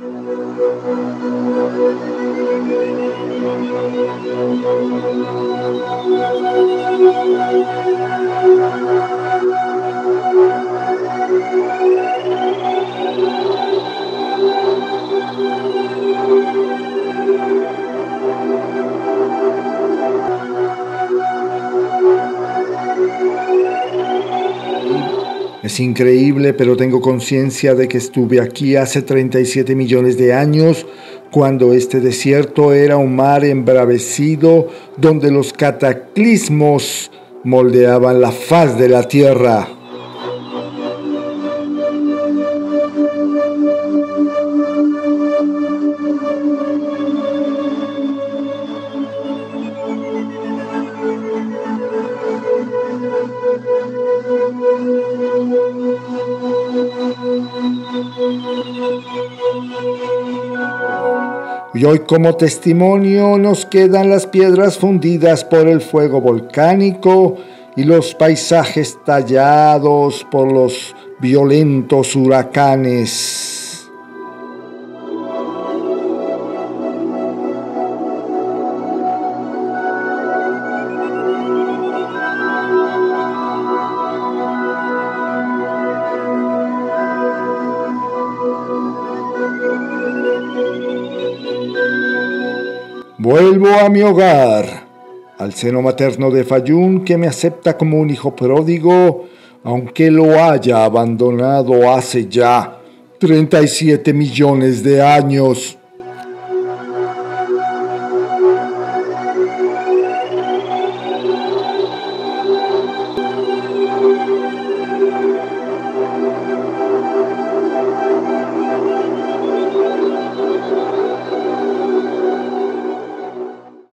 Thank you. Es increíble, pero tengo conciencia de que estuve aquí hace 37 millones de años, cuando este desierto era un mar embravecido donde los cataclismos moldeaban la faz de la tierra. Y hoy como testimonio nos quedan las piedras fundidas por el fuego volcánico y los paisajes tallados por los violentos huracanes. Vuelvo a mi hogar, al seno materno de Fayún que me acepta como un hijo pródigo, aunque lo haya abandonado hace ya 37 millones de años.